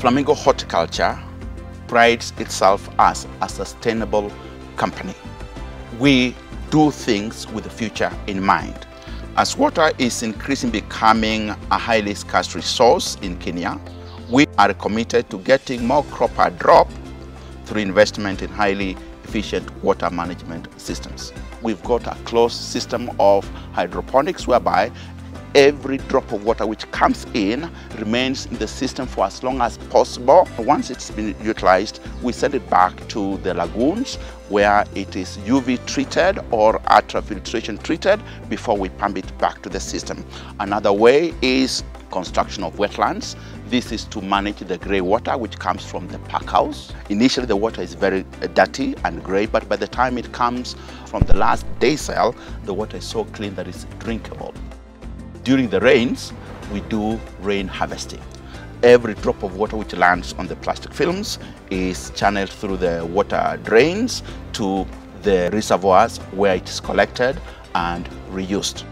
Flamingo Horticulture prides itself as a sustainable company. We do things with the future in mind. As water is increasingly becoming a highly scarce resource in Kenya, we are committed to getting more crop per drop through investment in highly efficient water management systems. We've got a closed system of hydroponics whereby every drop of water which comes in remains in the system for as long as possible. Once it's been utilized, we send it back to the lagoons where it is UV treated or ultrafiltration treated before we pump it back to the system. Another way is construction of wetlands. This is to manage the grey water which comes from the pack house. Initially the water is very uh, dirty and grey, but by the time it comes from the last day cell, the water is so clean that it's drinkable. During the rains, we do rain harvesting. Every drop of water which lands on the plastic films is channeled through the water drains to the reservoirs where it is collected and reused.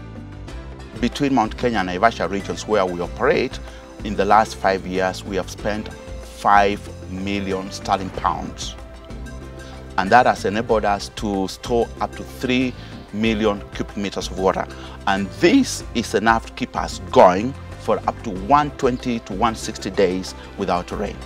Between Mount Kenya and Naivasha regions where we operate, in the last five years, we have spent 5 million sterling pounds. And that has enabled us to store up to 3 million cubic meters of water. And this is enough to keep us going for up to 120 to 160 days without rain.